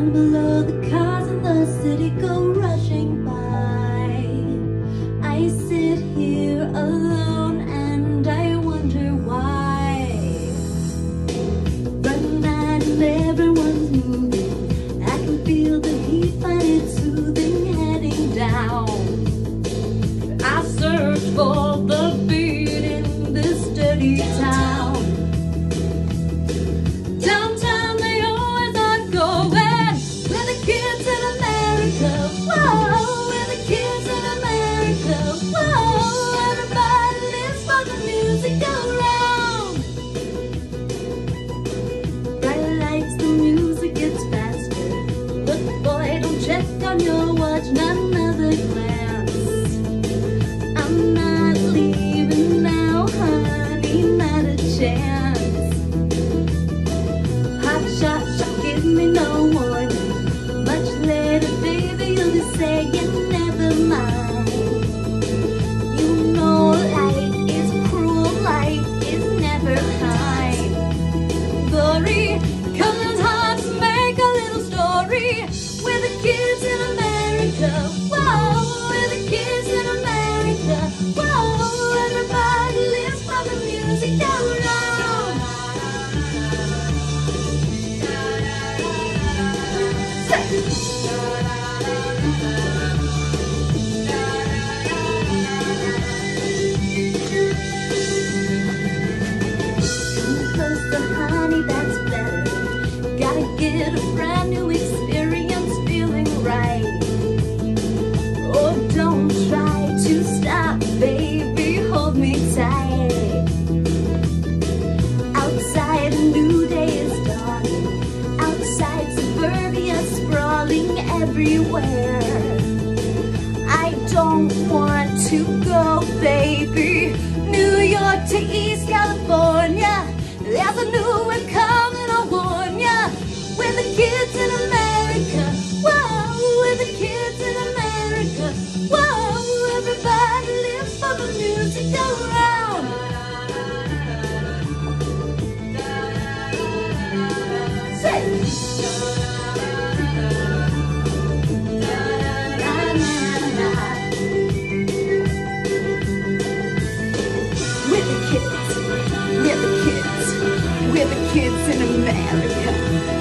down below the cars in the city go rushing by. I sit here alone and I wonder why. Run night and everyone's moving. I can feel the heat find it's soothing heading down. I search for the chance. The honey that's better. Gotta get a brand new experience feeling right. Oh, don't try to stop, baby. Hold me tight. Outside, a new day is dawning. Outside, suburbia sprawling everywhere. I don't want to go, baby. kids in America. Whoa, we're the kids in America. Whoa, everybody lives for the music around. Say. We're the kids. We're the kids. We're the kids in America.